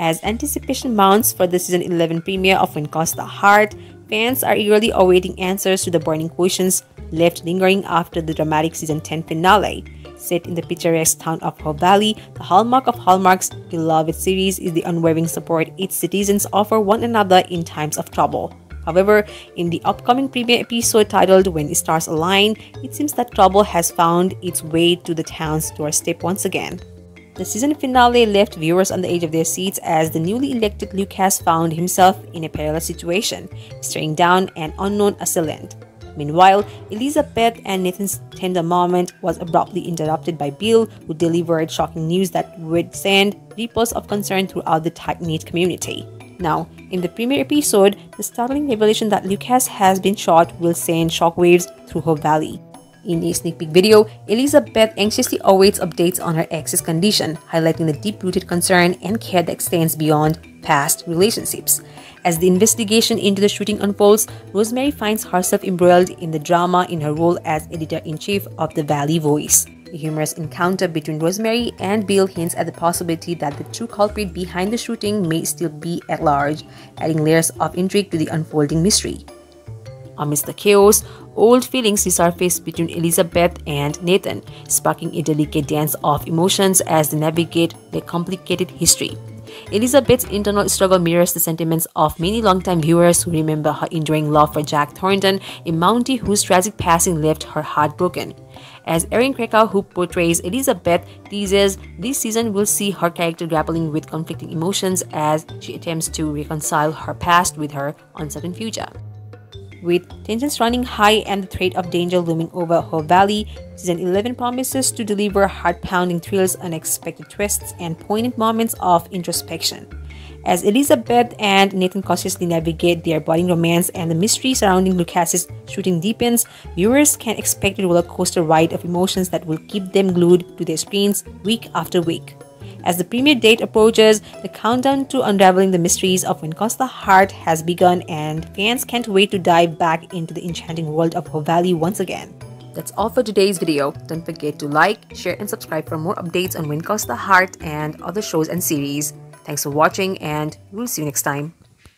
As anticipation mounts for the season 11 premiere of When Calls the Heart, fans are eagerly awaiting answers to the burning questions left lingering after the dramatic season 10 finale. Set in the picturesque town of Hope Valley, the hallmark of Hallmark's beloved series is the unwavering support its citizens offer one another in times of trouble. However, in the upcoming premiere episode titled When Stars Align, it seems that trouble has found its way to the town's doorstep once again. The season finale left viewers on the edge of their seats as the newly elected Lucas found himself in a perilous situation, staring down an unknown assailant. Meanwhile, Elizabeth and Nathan's tender moment was abruptly interrupted by Bill, who delivered shocking news that would send ripples of concern throughout the tight-knit community. Now, in the premiere episode, the startling revelation that Lucas has been shot will send shockwaves through Hope Valley. In a sneak peek video, Elizabeth anxiously awaits updates on her ex's condition, highlighting the deep-rooted concern and care that extends beyond past relationships. As the investigation into the shooting unfolds, Rosemary finds herself embroiled in the drama in her role as editor-in-chief of the Valley Voice. A humorous encounter between Rosemary and Bill hints at the possibility that the true culprit behind the shooting may still be at large, adding layers of intrigue to the unfolding mystery. Amidst the chaos, old feelings resurface between Elizabeth and Nathan, sparking a delicate dance of emotions as they navigate their complicated history. Elizabeth's internal struggle mirrors the sentiments of many longtime viewers who remember her enduring love for Jack Thornton, a Mountie whose tragic passing left her heartbroken. As Erin Krakow, who portrays Elizabeth, teases, this season will see her character grappling with conflicting emotions as she attempts to reconcile her past with her uncertain future. With tensions running high and the threat of danger looming over Hope Valley, Season 11 promises to deliver heart-pounding thrills, unexpected twists, and poignant moments of introspection. As Elizabeth and Nathan cautiously navigate their budding romance and the mystery surrounding Lucas's shooting deepens, viewers can expect a roller coaster ride of emotions that will keep them glued to their screens week after week. As the premiere date approaches, the countdown to unraveling the mysteries of When Calls the Heart has begun, and fans can't wait to dive back into the enchanting world of Hope once again. That's all for today's video. Don't forget to like, share, and subscribe for more updates on When Calls the Heart and other shows and series. Thanks for watching, and we'll see you next time.